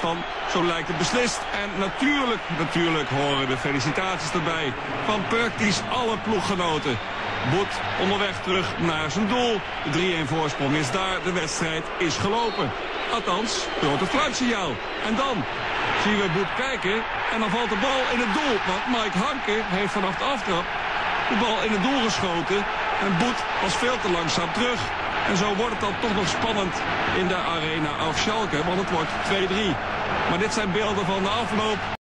van. Zo lijkt het beslist. En natuurlijk, natuurlijk horen de felicitaties erbij. Van praktisch alle ploeggenoten. Boet onderweg terug naar zijn doel. De 3-1 voorsprong is daar. De wedstrijd is gelopen. Althans, door het fluitsignaal. En dan zien we Boet kijken. En dan valt de bal in het doel. Want Mike Hanke heeft vanaf de aftrap de bal in het doel geschoten. En Boet was veel te langzaam terug. En zo wordt het dan toch nog spannend in de arena af Schalke. Want het wordt 2-3. Maar dit zijn beelden van de afloop.